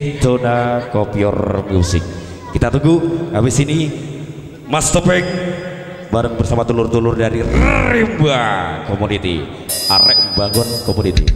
Dona Kopior Music. Kita tunggu habis ini Mas Topeng bareng bersama tulur-tulur dari Rimba Community. Arek Bangun Community.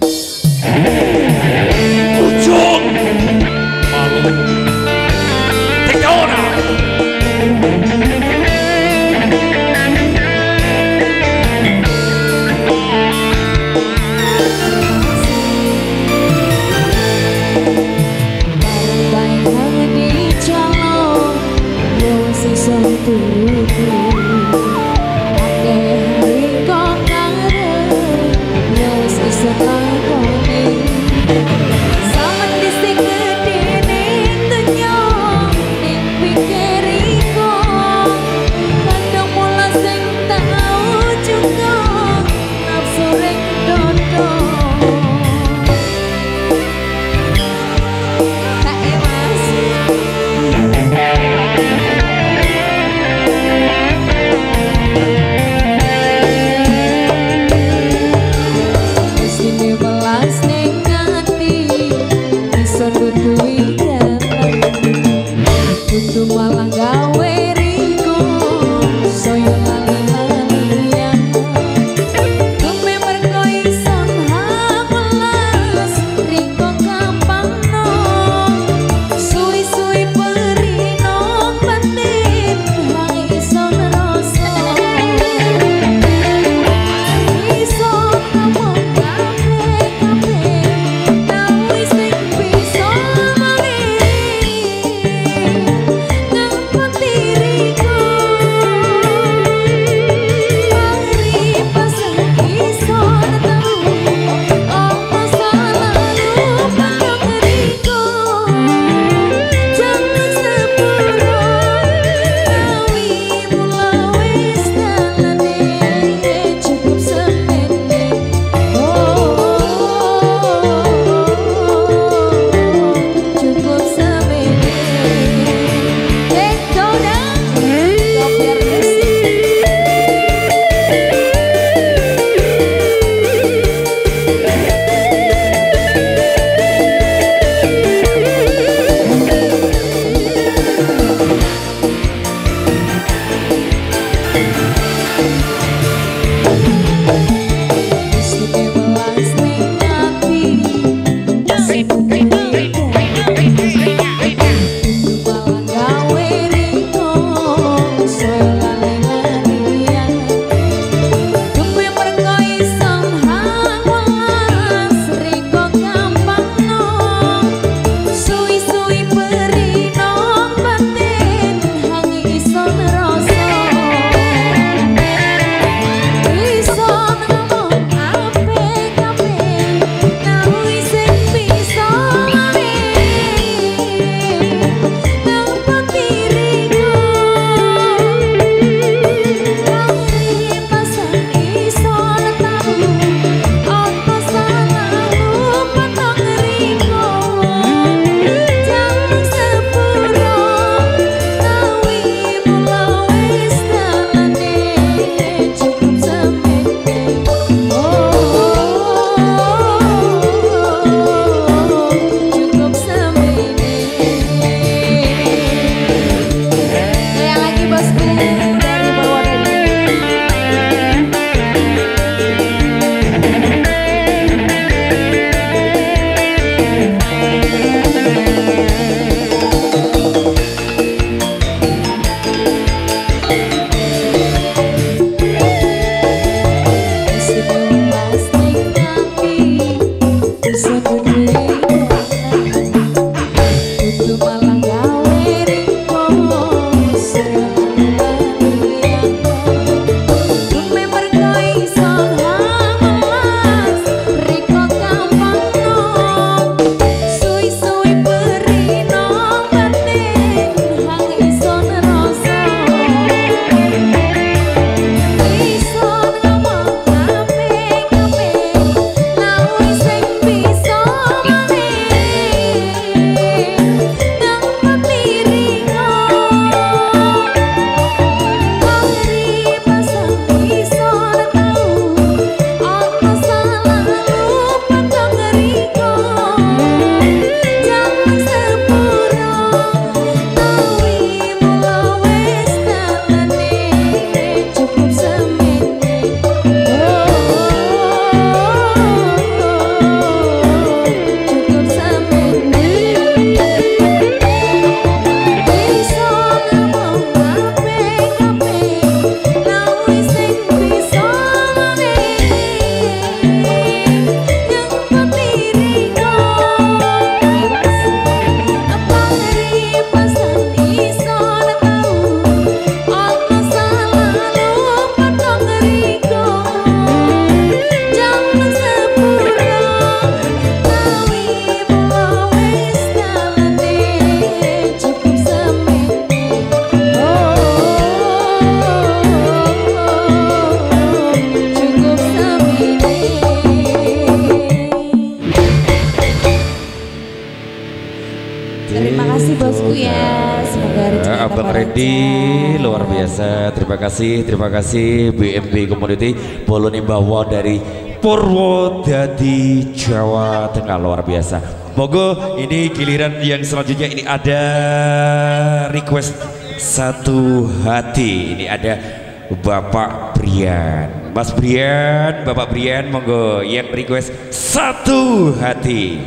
to my Lancar. luar biasa. Terima kasih, terima kasih BMB Community Boloni Bawa dari Purwodadi Jawa Tengah luar biasa. Mogo ini giliran yang selanjutnya ini ada request satu hati. Ini ada Bapak Brian. Mas Brian, Bapak Brian, monggo yang request satu hati.